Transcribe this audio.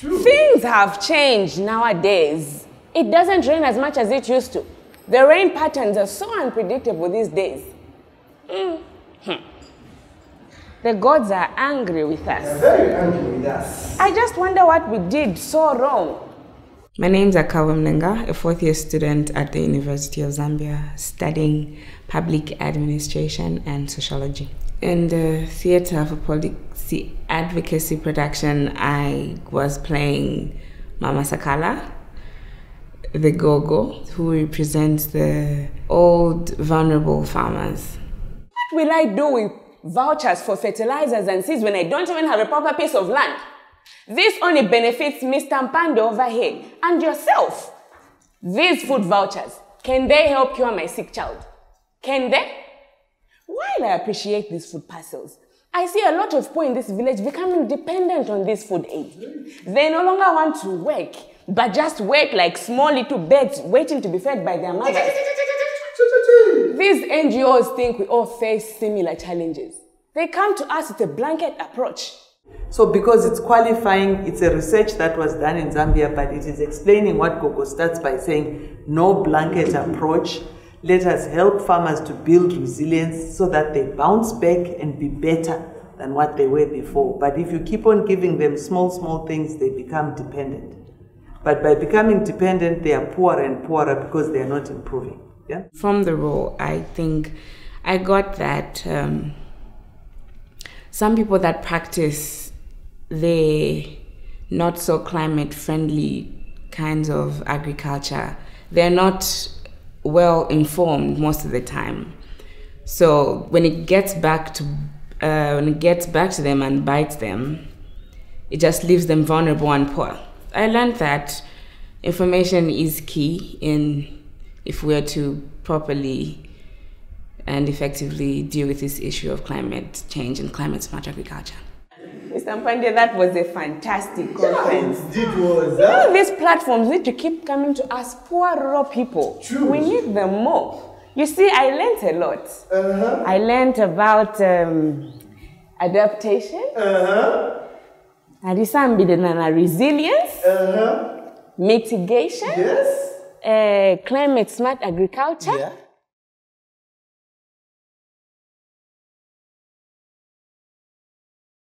Things have changed nowadays. It doesn't rain as much as it used to. The rain patterns are so unpredictable these days. Mm. Hmm. The gods are angry with us. They're Very angry with us. I just wonder what we did so wrong. My name is Kabwe Mulenga, a fourth year student at the University of Zambia, studying public administration and sociology. In the Theatre for Policy Advocacy production, I was playing Mama Sakala, the Gogo, who represents the old, vulnerable farmers. What will I do with vouchers for fertilizers and seeds when I don't even have a proper piece of land? This only benefits Mr. Mpande over here and yourself. These food vouchers, can they help cure my sick child? Can they? While I appreciate these food parcels, I see a lot of poor in this village becoming dependent on this food aid. They no longer want to work, but just work like small little birds waiting to be fed by their mothers. These NGOs think we all face similar challenges. They come to us with a blanket approach. So because it's qualifying, it's a research that was done in Zambia, but it is explaining what Gogo starts by saying, no blanket approach. Let us help farmers to build resilience so that they bounce back and be better than what they were before. But if you keep on giving them small, small things, they become dependent. But by becoming dependent, they are poorer and poorer because they are not improving. Yeah? From the role, I think I got that um, some people that practice the not so climate friendly kinds of agriculture, they're not well informed most of the time. So when it gets back to uh, when it gets back to them and bites them, it just leaves them vulnerable and poor. I learned that information is key in if we're to properly and effectively deal with this issue of climate change and climate smart agriculture. Mr. Mpande, that was a fantastic conference. Did was You that? know, these platforms need to keep coming to us poor rural people. True. We need them more. You see, I learned a lot. Uh-huh. I learned about um, adaptation, Uh-huh. and resilience, Uh-huh. mitigation, Yes. uh, climate smart agriculture, Yeah.